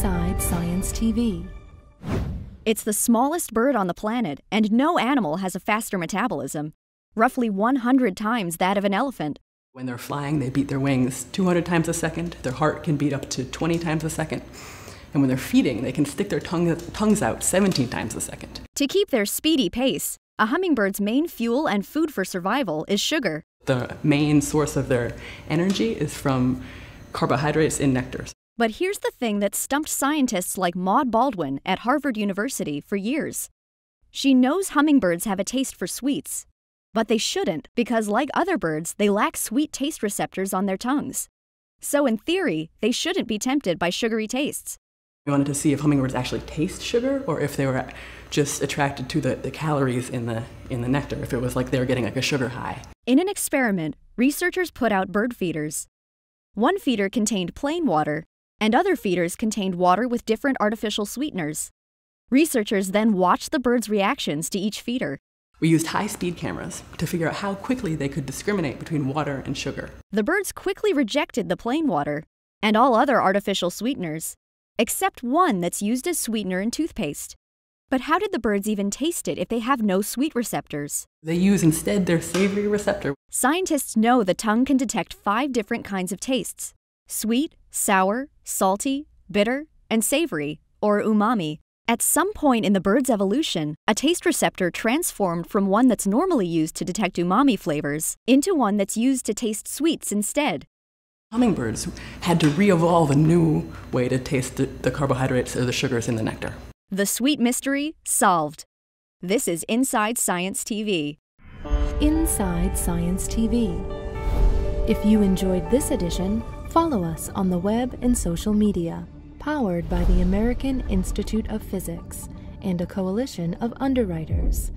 Inside Science TV. It's the smallest bird on the planet, and no animal has a faster metabolism, roughly 100 times that of an elephant. When they're flying, they beat their wings 200 times a second. Their heart can beat up to 20 times a second. And when they're feeding, they can stick their tongue, tongues out 17 times a second. To keep their speedy pace, a hummingbird's main fuel and food for survival is sugar. The main source of their energy is from carbohydrates in nectars. But here's the thing that stumped scientists like Maude Baldwin at Harvard University for years. She knows hummingbirds have a taste for sweets, but they shouldn't because, like other birds, they lack sweet taste receptors on their tongues. So, in theory, they shouldn't be tempted by sugary tastes. We wanted to see if hummingbirds actually taste sugar or if they were just attracted to the, the calories in the, in the nectar, if it was like they were getting like a sugar high. In an experiment, researchers put out bird feeders. One feeder contained plain water, and other feeders contained water with different artificial sweeteners. Researchers then watched the birds' reactions to each feeder. We used high speed cameras to figure out how quickly they could discriminate between water and sugar. The birds quickly rejected the plain water and all other artificial sweeteners, except one that's used as sweetener in toothpaste. But how did the birds even taste it if they have no sweet receptors? They use instead their savory receptor. Scientists know the tongue can detect five different kinds of tastes sweet, sour, salty, bitter, and savory, or umami. At some point in the bird's evolution, a taste receptor transformed from one that's normally used to detect umami flavors into one that's used to taste sweets instead. Hummingbirds had to re evolve a new way to taste the, the carbohydrates or the sugars in the nectar. The sweet mystery solved. This is Inside Science TV. Inside Science TV. If you enjoyed this edition, follow us on the web and social media. Powered by the American Institute of Physics and a coalition of underwriters.